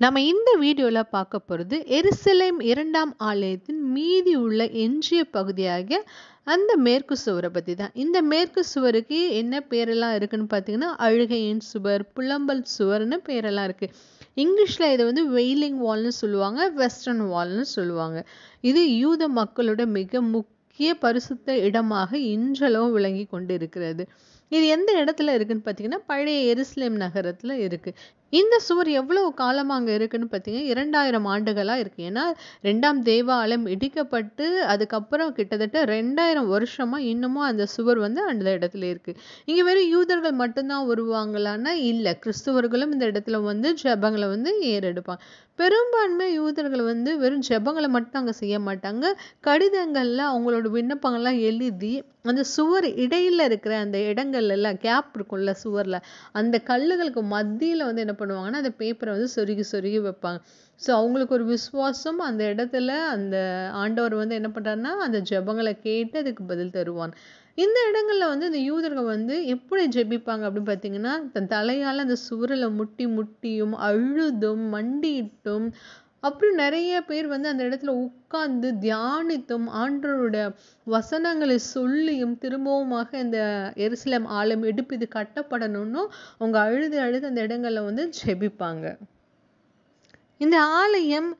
நம்ம இந்த வீடியோவில் பார்க்க போகிறது எருசலேம் இரண்டாம் ஆலயத்தின் மீதி உள்ள எஞ்சிய பகுதியாக அந்த மேற்கு சுவரை பற்றி தான் இந்த மேற்கு சுவருக்கு என்ன பேரெல்லாம் இருக்குன்னு பார்த்தீங்கன்னா அழுகையின் சுவர் புலம்பல் சுவர்னு பேரெல்லாம் இருக்குது இங்கிலீஷில் இதை வந்து வெயிலிங் வால்னு சொல்லுவாங்க வெஸ்டர்ன் வால்னு சொல்லுவாங்க. இது யூத மக்களோட மிக முக்கிய பரிசுத்த இடமாக இன்றளவும் விளங்கி கொண்டு இருக்கிறது இது எந்த இடத்துல இருக்குன்னு பார்த்தீங்கன்னா பழைய எருசலேம் நகரத்தில் இருக்குது இந்த சுவர் எவ்வளவு காலமாக அங்கே இருக்குன்னு பார்த்தீங்கன்னா இரண்டாயிரம் ஆண்டுகளாக இருக்குது ஏன்னா ரெண்டாம் தேவாலயம் இடிக்கப்பட்டு அதுக்கப்புறம் கிட்டத்தட்ட ரெண்டாயிரம் வருஷமாக இன்னமும் அந்த சுவர் வந்து அந்த இடத்துல இருக்குது இங்கே வெறும் யூதர்கள் மட்டும்தான் வருவாங்களான்னா இல்லை. கிறிஸ்துவர்களும் இந்த இடத்துல வந்து ஜபங்களை வந்து ஏறெடுப்பாங்க. பெரும்பான்மை யூதர்கள் வந்து வெறும் ஜபங்களை மட்டும் அங்கே செய்ய மாட்டாங்க. கடிதங்களில் அவங்களோட விண்ணப்பங்கள்லாம் எழுதி அந்த சுவர் இடையில் இருக்கிற அந்த இடங்கள்ல எல்லாம் கேப் இருக்கும்ல சுவரில் அந்த கல்லுகளுக்கு மத்தியில் வந்து என்ன பண்ணுவாங்கன்னா அந்த பேப்பரை வந்து சொருகி சொருகி வைப்பாங்க. ஸோ அவங்களுக்கு ஒரு விசுவாசம் அந்த இடத்துல அந்த ஆண்டவர் வந்து என்ன பண்றாருன்னா அந்த ஜெபங்களை கேட்டு அதுக்கு பதில் தருவான் இந்த இடங்களில் வந்து இந்த யூதர்கள் வந்து எப்படி ஜெபிப்பாங்க அப்படின்னு பார்த்தீங்கன்னா தன் தலையால் அந்த சுவரில் முட்டி முட்டியும் அழுதும் மண்டியிட்டும் அப்புறம் நிறைய பேர் வந்து அந்த இடத்துல உட்கார்ந்து தியானித்தும் ஆண்டவருடைய வசனங்களை சொல்லியும் திரும்பவுமாக இந்த எருசலேம் ஆலயம் எடுப்பு இது கட்டப்படணும்னு அவங்க அழுது அழுது அந்த இடங்களில் வந்து ஜெபிப்பாங்க. இந்த ஆலயம்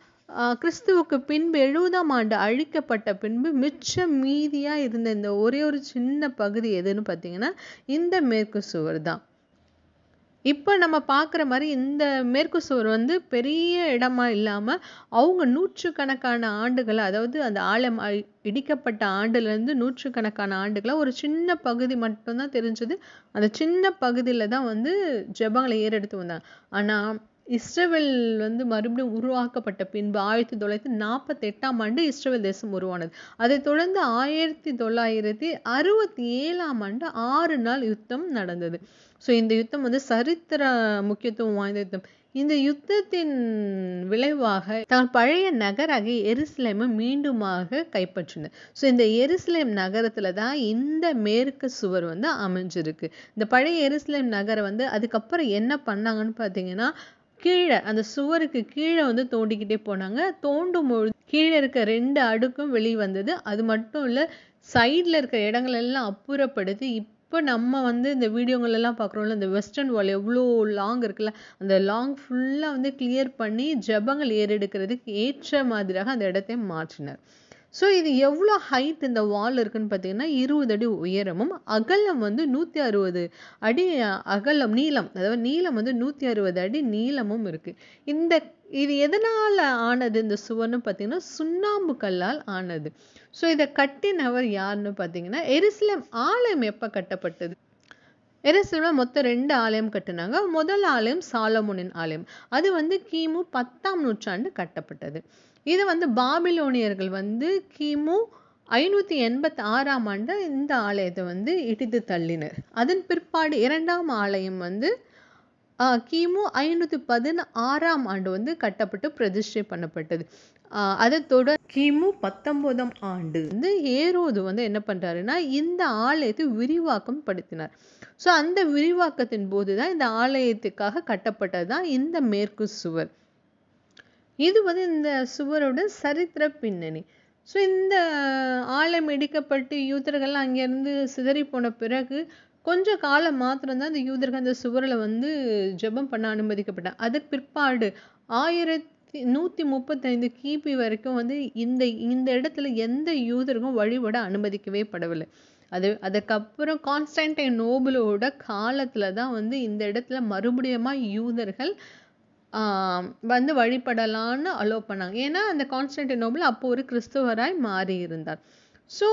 கிறிஸ்துவுக்கு பின்பு எழுபதாம் ஆண்டு அழிக்கப்பட்ட பின்பு மிச்சம் மீதியாக இருந்த இந்த ஒரே ஒரு சின்ன பகுதி எதுன்னு பார்த்தீங்கன்னா இந்த மேற்கு சுவர் தான் இப்போ நம்ம பார்க்குற மாதிரி இந்த மேற்கு சுவர் வந்து பெரிய இடமா இல்லாமல் அவங்க நூற்றுக்கணக்கான ஆண்டுகள் அதாவது அந்த ஆழம் இடிக்கப்பட்ட ஆண்டுலேருந்து நூற்றுக்கணக்கான ஆண்டுகளாக ஒரு சின்ன பகுதி மட்டும்தான் தெரிஞ்சது. அந்த சின்ன பகுதியில் தான் வந்து ஜபங்களை ஏறெடுத்து வந்தாங்க. ஆனால் இஸ்ரேல் வந்து மறுபடியும் உருவாக்கப்பட்ட பின்பு ஆயிரத்தி தொள்ளாயிரத்தி நாற்பத்தி எட்டாம் ஆண்டு இஸ்ரேல் தேசம் உருவானது. அதைத் தொடர்ந்து ஆயிரத்தி தொள்ளாயிரத்தி அறுபத்தி ஏழாம் ஆண்டு ஆறு நாள் யுத்தம் நடந்தது. ஸோ இந்த யுத்தம் வந்து சரித்திர முக்கியத்துவம் வாய்ந்த யுத்தம். இந்த யுத்தத்தின் விளைவாக தங்கள் பழைய நகராக எருசலேமை மீண்டுமாக கைப்பற்றினர். ஸோ இந்த எருசலேம் நகரத்தில் தான் இந்த மேற்கு சுவர் வந்து அமைஞ்சிருக்கு. இந்த பழைய எருசலேம் நகரை வந்து அதுக்கப்புறம் என்ன பண்ணாங்கன்னு பார்த்தீங்கன்னா கீழே அந்த சுவருக்கு கீழே வந்து தோண்டிக்கிட்டே போனாங்க. தோண்டும் பொழுது கீழே இருக்க ரெண்டு அடுக்கும் வெளியே வந்தது அது மட்டும் இல்லை சைடில் இருக்க இடங்களெல்லாம் அப்புறப்படுத்தி அப்புறப்படுத்தி இப்போ நம்ம வந்து இந்த வீடியோங்களெல்லாம் பார்க்குறோம்ல இந்த வெஸ்டர்ன் வால் எவ்வளோ லாங் இருக்குல்ல அந்த லாங் ஃபுல்லாக வந்து கிளியர் பண்ணி ஜபங்கள் ஏறெடுக்கிறதுக்கு ஏற்ற மாதிரியாக அந்த இடத்தை மாற்றினார். ஸோ இது எவ்வளோ ஹைட் இந்த வால் இருக்குன்னு பார்த்தீங்கன்னா இருபது அடி உயரமும் அகலம் வந்து நூற்றி அறுபது அடி அகலம் நீளம். அதாவது நீளம் வந்து நூற்றி அறுபது அடி நீளமும் இருக்குது இந்த இது எதனால் ஆனது? இந்த சுவர்னு பார்த்தீங்கன்னா சுண்ணாம்பு கல்லால் ஆனது. ஸோ இதை கட்டினவர் யாருன்னு பார்த்தீங்கன்னா எருசலேம் ஆலயம் எப்போ கட்டப்பட்டது? எருசலேமில் மொத்தம் ரெண்டு ஆலயம் கட்டினாங்க. முதல் ஆலயம் சாலமுனின் ஆலயம். அது வந்து கிமு பத்தாம் நூற்றாண்டு கட்டப்பட்டது. இது வந்து பாபிலோனியர்கள் வந்து கிமு ஐநூற்றி எண்பத்தி ஆறாம் ஆண்டு இந்த ஆலயத்தை வந்து இடித்து தள்ளினர். அதன் பிற்பாடு இரண்டாம் ஆலயம் வந்து கிமு ஐநூற்றி பதினாறாம் ஆண்டு வந்து கட்டப்பட்டு பிரதிஷ்டை பண்ணப்பட்டது. அதை தொடர் கிமு பத்தொம்போதாம் ஆண்டு வந்து ஏரோது வந்து என்ன பண்ணுறாருன்னா இந்த ஆலயத்தை விரிவாக்கம் படுத்தினார் ஸோ அந்த விரிவாக்கத்தின் போது தான் இந்த ஆலயத்துக்காக கட்டப்பட்டது தான் இந்த மேற்கு சுவர். இது வந்து இந்த சுவரோட சரித்திர பின்னணி. ஸோ இந்த ஆலயம் இடிக்கப்பட்டு யூதர்கள் அங்கேருந்து சிதறி போன பிறகு கொஞ்ச காலம் மாத்திரம்தான் அந்த யூதர்கள் அந்த சுவரில் வந்து ஜெபம் பண்ண அனுமதிக்கப்பட்டாங்க. அதற்கு பிற்பாடு ஆயிரத்தி நூற்றி முப்பத்தைந்து கிபி வரைக்கும் வந்து இந்த இந்த இடத்துல எந்த யூதருக்கும் வழிபட அனுமதிக்கவே படவில்லை. அது அதுக்கப்புறம் கான்ஸ்டன்டைன் நோபலோட காலத்தில் தான் வந்து இந்த இடத்துல மறுபடியும் யூதர்கள் வந்து வழிபடலான்னு அலோ பண்ணாங்க. ஏன்னா அந்த கான்ஸ்டன்டினோபிள் அப்போ ஒரு கிறிஸ்துவராய் மாறி இருந்தார். ஸோ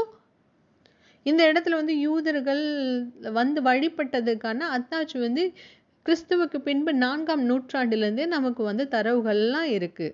இந்த இடத்துல வந்து யூதர்கள் வந்து வழிபட்டதுக்கான அத்தாச்சி வந்து கிறிஸ்துவுக்கு பின்பு நான்காம் நூற்றாண்டிலேருந்தே நமக்கு வந்து தரவுகள்லாம் இருக்கு.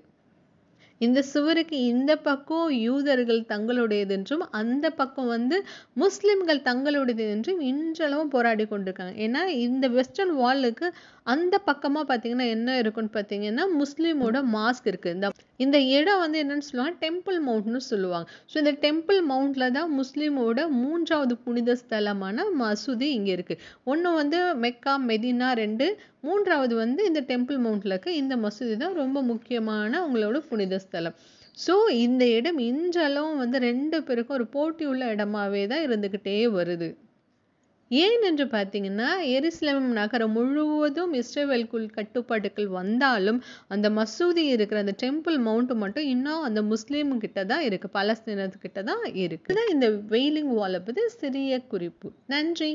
இந்த சுவருக்கு இந்த பக்கம் யூதர்கள் தங்களுடையது என்றும் அந்த பக்கம் வந்து முஸ்லிம்கள் தங்களுடையது என்றும் இன்றளவும் போராடி கொண்டிருக்காங்க. ஏன்னா இந்த வெஸ்டர்ன் வாலுக்கு அந்த பக்கமாக பார்த்தீங்கன்னா என்ன இருக்குன்னு பார்த்தீங்கன்னா முஸ்லீமோட மாஸ்க் இருக்குது இந்த இந்த இடம் வந்து என்னன்னு சொல்லுவாங்க டெம்பிள் மவுண்ட்னு சொல்லுவாங்க. ஸோ இந்த டெம்பிள் மவுண்டில் தான் முஸ்லீமோட மூன்றாவது புனித ஸ்தலமான மசூதி இங்கே இருக்குது ஒன்று வந்து மெக்கா மெதினா ரெண்டு. மூன்றாவது வந்து இந்த டெம்பிள் மவுண்டில் இருக்க இந்த மசூதி தான் ரொம்ப முக்கியமான அவங்களோட புனித ஸ்தலம். ஸோ இந்த இடம் இன்றளவும் வந்து ரெண்டு பேருக்கும் ஒரு போட்டி உள்ள இடமாவே தான் இருந்துக்கிட்டே வருது. ஏன் என்று பார்த்தீங்கன்னா எருசலேம் நகரம் முழுவதும் இஸ்ரேவேலுக்குள் கட்டுப்பாட்டுக்குள் வந்தாலும் அந்த மசூதி இருக்கிற அந்த டெம்பிள் மவுண்ட் மட்டும் இன்னும் அந்த முஸ்லீம் கிட்ட தான் இருக்கு பலஸ்தீனத்துக்கிட்ட தான் இருக்குது இந்த வெயிலிங் வாலை பற்றி சிறிய குறிப்பு. நன்றி.